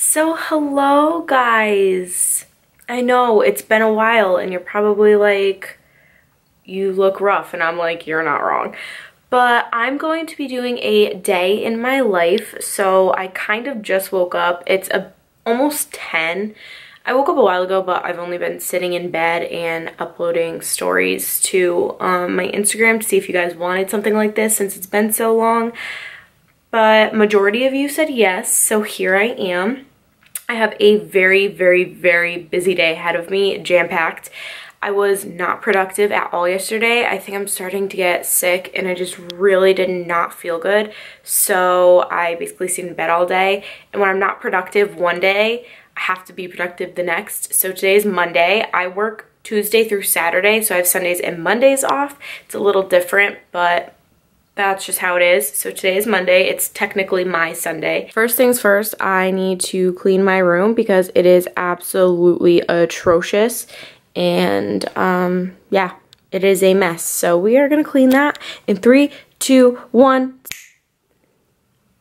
So hello guys. I know it's been a while and you're probably like, you look rough and I'm like, you're not wrong. But I'm going to be doing a day in my life. So I kind of just woke up. It's a, almost 10. I woke up a while ago, but I've only been sitting in bed and uploading stories to um, my Instagram to see if you guys wanted something like this since it's been so long. But majority of you said yes, so here I am. I have a very, very, very busy day ahead of me, jam-packed. I was not productive at all yesterday. I think I'm starting to get sick and I just really did not feel good. So I basically stayed in bed all day. And when I'm not productive one day, I have to be productive the next. So today is Monday. I work Tuesday through Saturday, so I have Sundays and Mondays off. It's a little different, but that's just how it is. So today is Monday. It's technically my Sunday. First things first, I need to clean my room because it is absolutely atrocious. And um, yeah, it is a mess. So we are going to clean that in three, two, one.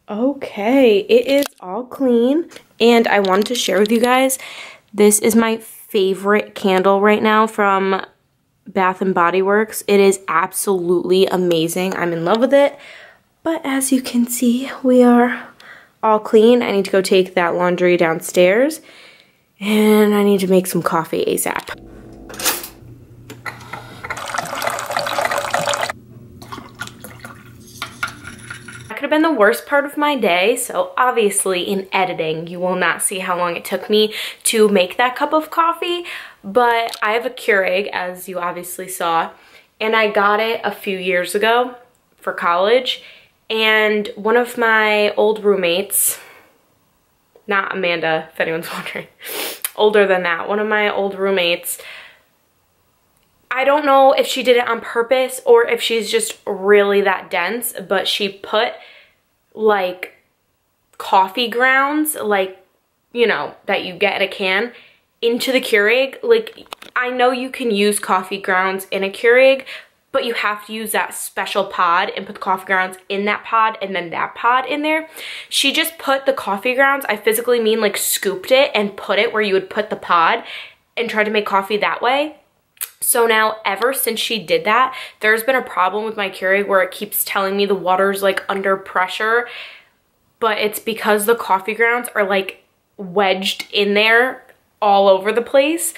Okay, it is all clean. And I wanted to share with you guys, this is my favorite candle right now from Bath and Body Works. It is absolutely amazing. I'm in love with it. But as you can see, we are all clean. I need to go take that laundry downstairs. And I need to make some coffee ASAP. That could have been the worst part of my day. So obviously in editing, you will not see how long it took me to make that cup of coffee. But I have a Keurig, as you obviously saw, and I got it a few years ago for college. And one of my old roommates, not Amanda, if anyone's wondering, older than that, one of my old roommates, I don't know if she did it on purpose or if she's just really that dense, but she put like coffee grounds, like, you know, that you get in a can into the Keurig. Like, I know you can use coffee grounds in a Keurig, but you have to use that special pod and put the coffee grounds in that pod and then that pod in there. She just put the coffee grounds, I physically mean like scooped it and put it where you would put the pod and tried to make coffee that way. So now ever since she did that, there's been a problem with my Keurig where it keeps telling me the water's like under pressure, but it's because the coffee grounds are like wedged in there all over the place.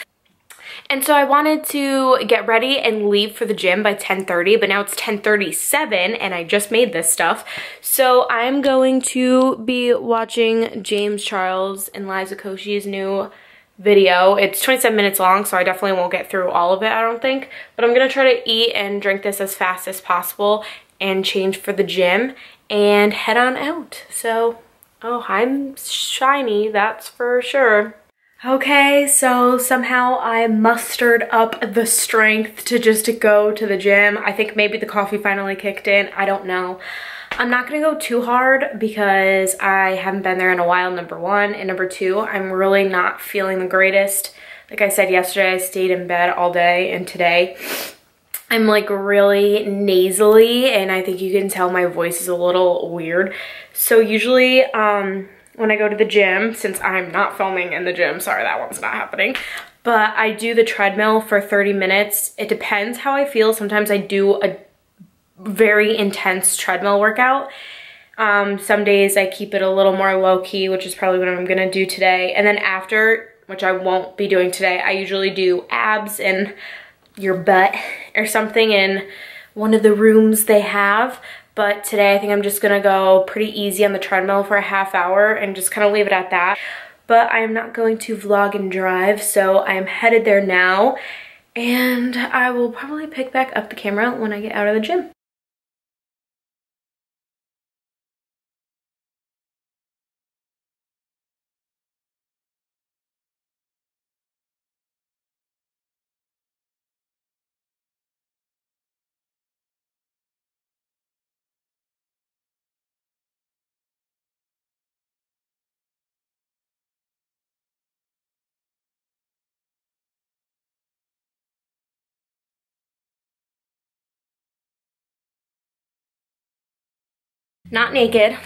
And so I wanted to get ready and leave for the gym by 10.30, but now it's 10.37 and I just made this stuff. So I'm going to be watching James Charles and Liza Koshy's new video. It's 27 minutes long, so I definitely won't get through all of it, I don't think. But I'm gonna try to eat and drink this as fast as possible and change for the gym and head on out. So, oh, I'm shiny, that's for sure. Okay, so somehow I mustered up the strength to just to go to the gym. I think maybe the coffee finally kicked in, I don't know. I'm not gonna go too hard because I haven't been there in a while, number one. And number two, I'm really not feeling the greatest. Like I said yesterday, I stayed in bed all day and today I'm like really nasally and I think you can tell my voice is a little weird. So usually um, when I go to the gym, since I'm not filming in the gym, sorry that one's not happening, but I do the treadmill for 30 minutes. It depends how I feel. Sometimes I do a very intense treadmill workout. Um, some days I keep it a little more low key, which is probably what I'm gonna do today. And then after, which I won't be doing today, I usually do abs and your butt or something in one of the rooms they have. But today I think I'm just gonna go pretty easy on the treadmill for a half hour and just kind of leave it at that. But I am not going to vlog and drive, so I am headed there now. And I will probably pick back up the camera when I get out of the gym. Not naked,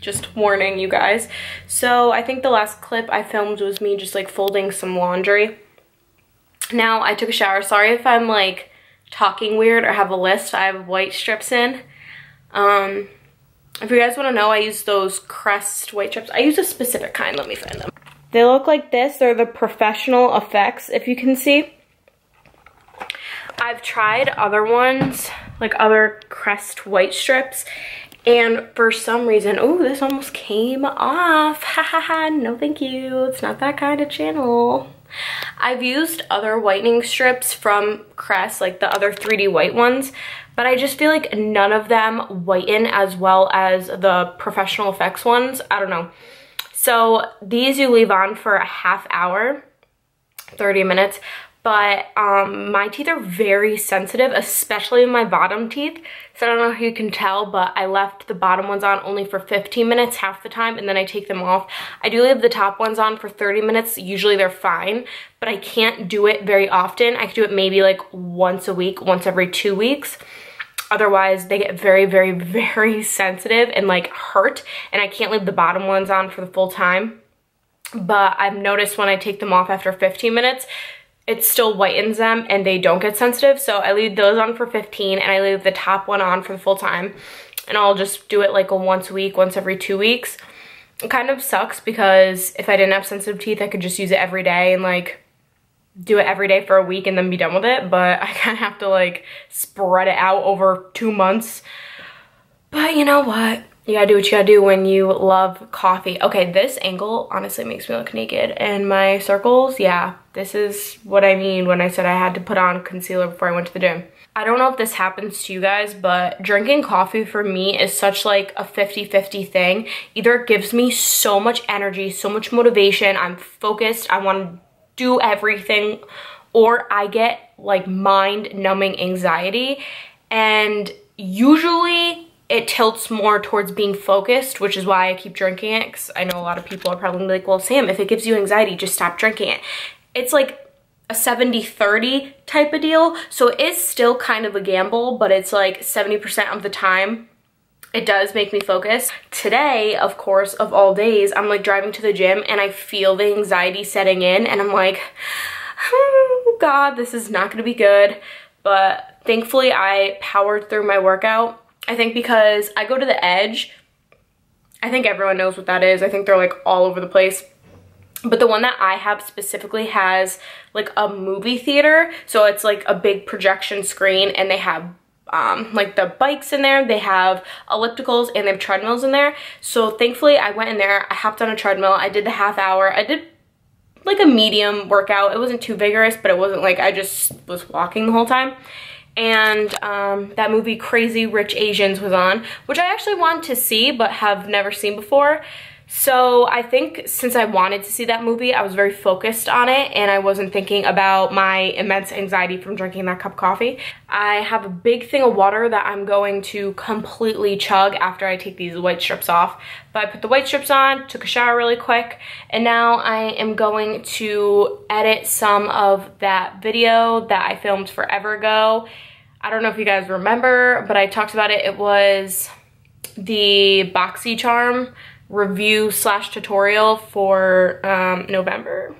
just warning you guys. So I think the last clip I filmed was me just like folding some laundry. Now I took a shower. Sorry if I'm like talking weird or have a list. I have white strips in. Um, if you guys want to know, I use those Crest white strips. I use a specific kind. Let me find them. They look like this. They're the professional effects, if you can see. I've tried other ones, like other Crest white strips, and for some reason, oh, this almost came off. Ha ha ha, no thank you. It's not that kind of channel. I've used other whitening strips from Crest, like the other 3D white ones, but I just feel like none of them whiten as well as the professional effects ones. I don't know. So these you leave on for a half hour, 30 minutes, but um, my teeth are very sensitive, especially my bottom teeth. So I don't know if you can tell, but I left the bottom ones on only for 15 minutes half the time, and then I take them off. I do leave the top ones on for 30 minutes. Usually they're fine, but I can't do it very often. I can do it maybe like once a week, once every two weeks. Otherwise, they get very, very, very sensitive and like hurt, and I can't leave the bottom ones on for the full time. But I've noticed when I take them off after 15 minutes, it still whitens them and they don't get sensitive. So I leave those on for 15 and I leave the top one on for the full time. And I'll just do it like a once a week, once every two weeks. It kind of sucks because if I didn't have sensitive teeth, I could just use it every day and like do it every day for a week and then be done with it. But I kind of have to like spread it out over two months. But you know what? You gotta do what you gotta do when you love coffee. Okay, this angle honestly makes me look naked. And my circles, yeah, this is what I mean when I said I had to put on concealer before I went to the gym. I don't know if this happens to you guys, but drinking coffee for me is such like a 50-50 thing. Either it gives me so much energy, so much motivation, I'm focused, I wanna do everything, or I get like mind-numbing anxiety. And usually it tilts more towards being focused, which is why I keep drinking it. Because I know a lot of people are probably like, well, Sam, if it gives you anxiety, just stop drinking it. It's like a 70-30 type of deal. So it is still kind of a gamble, but it's like 70% of the time it does make me focus. Today, of course, of all days, I'm like driving to the gym and I feel the anxiety setting in and I'm like, oh God, this is not gonna be good. But thankfully I powered through my workout I think because I go to the edge, I think everyone knows what that is. I think they're like all over the place. But the one that I have specifically has like a movie theater. So it's like a big projection screen and they have um, like the bikes in there. They have ellipticals and they have treadmills in there. So thankfully I went in there. I hopped on a treadmill. I did the half hour. I did like a medium workout. It wasn't too vigorous, but it wasn't like I just was walking the whole time and um, that movie Crazy Rich Asians was on, which I actually want to see but have never seen before. So I think since I wanted to see that movie, I was very focused on it and I wasn't thinking about my immense anxiety from drinking that cup of coffee. I have a big thing of water that I'm going to completely chug after I take these white strips off. But I put the white strips on, took a shower really quick, and now I am going to edit some of that video that I filmed forever ago. I don't know if you guys remember, but I talked about it. It was the BoxyCharm review slash tutorial for um, November.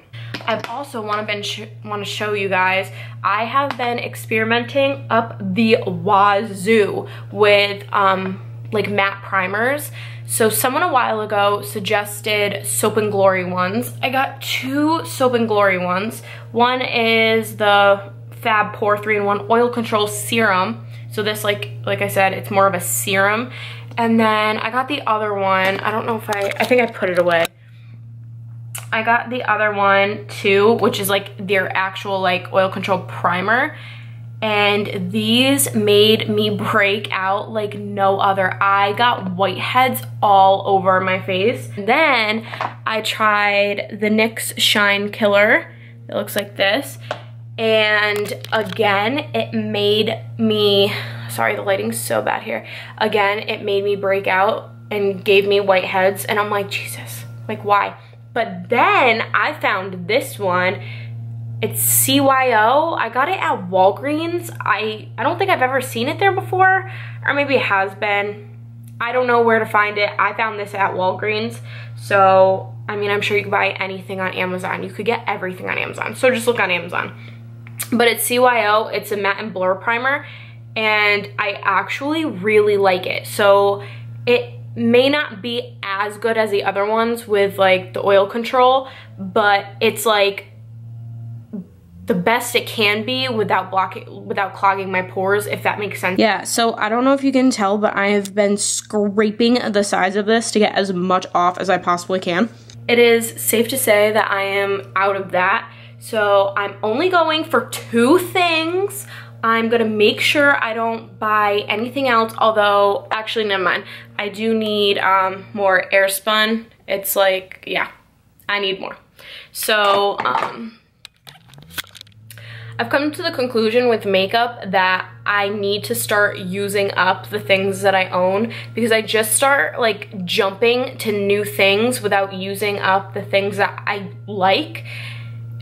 I've also want to want to show you guys. I have been experimenting up the wazoo with um, like matte primers. So someone a while ago suggested Soap and Glory ones. I got two Soap and Glory ones. One is the Fab Pore 3-in-1 Oil Control Serum. So this, like, like I said, it's more of a serum. And then I got the other one. I don't know if I, I think I put it away. I got the other one too, which is like their actual like oil control primer. And these made me break out like no other. I got whiteheads all over my face. Then I tried the NYX Shine Killer. It looks like this. And again, it made me sorry, the lighting's so bad here. Again, it made me break out and gave me whiteheads and I'm like, Jesus, like why? But then I found this one. It's CYO. I got it at Walgreens. I, I don't think I've ever seen it there before, or maybe it has been. I don't know where to find it. I found this at Walgreens. So, I mean, I'm sure you can buy anything on Amazon. You could get everything on Amazon. So just look on Amazon. But it's CYO. It's a matte and blur primer. And I actually really like it. So it may not be as good as the other ones with like the oil control, but it's like the best it can be without blocking without clogging my pores if that makes sense. Yeah so i don't know if you can tell but i have been scraping the sides of this to get as much off as i possibly can. It is safe to say that i am out of that so i'm only going for two things I'm gonna make sure I don't buy anything else, although, actually, never mind. I do need um, more Airspun. It's like, yeah, I need more. So, um, I've come to the conclusion with makeup that I need to start using up the things that I own because I just start like jumping to new things without using up the things that I like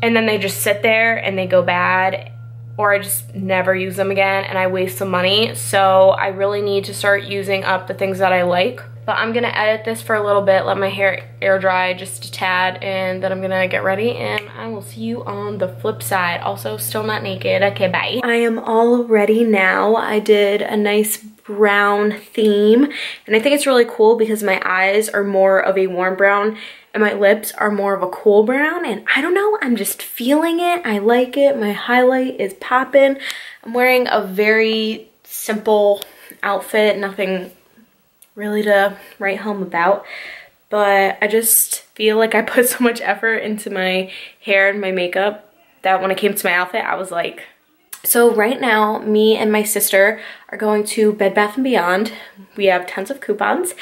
and then they just sit there and they go bad or I just never use them again and I waste some money. So I really need to start using up the things that I like. But I'm gonna edit this for a little bit, let my hair air dry just a tad, and then I'm gonna get ready and I will see you on the flip side. Also, still not naked. Okay, bye. I am all ready now. I did a nice brown theme and I think it's really cool because my eyes are more of a warm brown and my lips are more of a cool brown and I don't know, I'm just feeling it. I like it. My highlight is popping. I'm wearing a very simple outfit, nothing really to write home about. But I just feel like I put so much effort into my hair and my makeup that when it came to my outfit, I was like, so right now, me and my sister are going to Bed Bath & Beyond. We have tons of coupons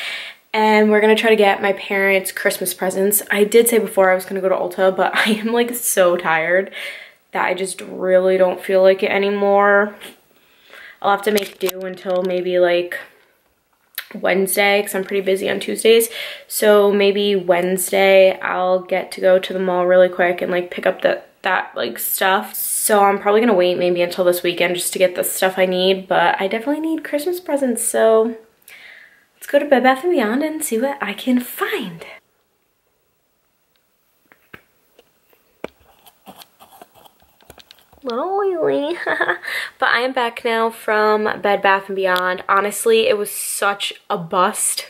and we're gonna try to get my parents Christmas presents. I did say before I was gonna go to Ulta, but I am like so tired that I just really don't feel like it anymore. I'll have to make do until maybe like Wednesday because I'm pretty busy on Tuesdays. So maybe Wednesday I'll get to go to the mall really quick and like pick up that that like stuff. So I'm probably gonna wait maybe until this weekend just to get the stuff I need, but I definitely need Christmas presents, so Let's go to Bed Bath & Beyond and see what I can find. little oily but I am back now from Bed Bath & Beyond. Honestly it was such a bust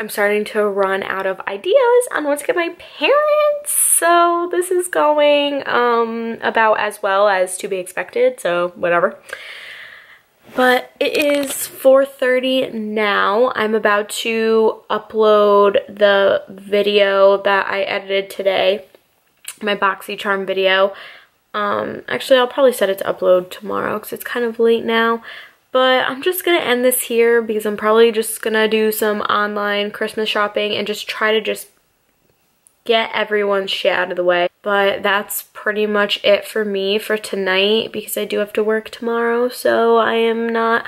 I'm starting to run out of ideas on what to get my parents so this is going um about as well as to be expected so whatever but it is 4.30 now. I'm about to upload the video that I edited today, my BoxyCharm video. Um, actually, I'll probably set it to upload tomorrow because it's kind of late now. But I'm just going to end this here because I'm probably just going to do some online Christmas shopping and just try to just get everyone's shit out of the way. But that's pretty much it for me for tonight because I do have to work tomorrow. So I am not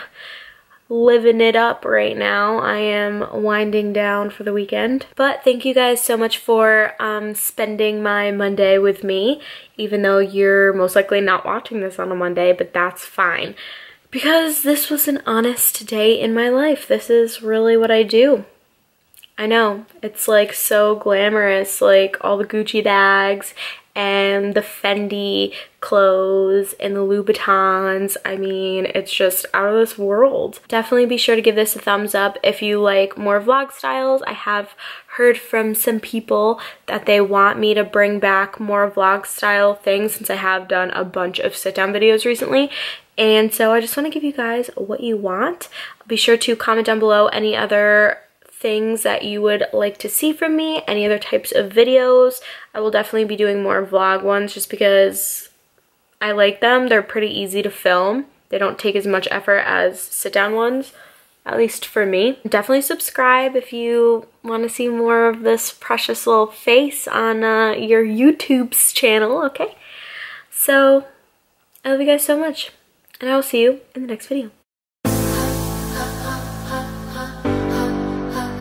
living it up right now. I am winding down for the weekend. But thank you guys so much for um, spending my Monday with me, even though you're most likely not watching this on a Monday, but that's fine. Because this was an honest day in my life. This is really what I do. I know, it's like so glamorous, like all the Gucci bags and the Fendi clothes and the Louboutins. I mean, it's just out of this world. Definitely be sure to give this a thumbs up if you like more vlog styles. I have heard from some people that they want me to bring back more vlog style things since I have done a bunch of sit down videos recently. And so I just want to give you guys what you want. Be sure to comment down below any other things that you would like to see from me, any other types of videos. I will definitely be doing more vlog ones just because I like them. They're pretty easy to film. They don't take as much effort as sit down ones, at least for me. Definitely subscribe if you want to see more of this precious little face on uh, your YouTube's channel, okay? So, I love you guys so much, and I will see you in the next video.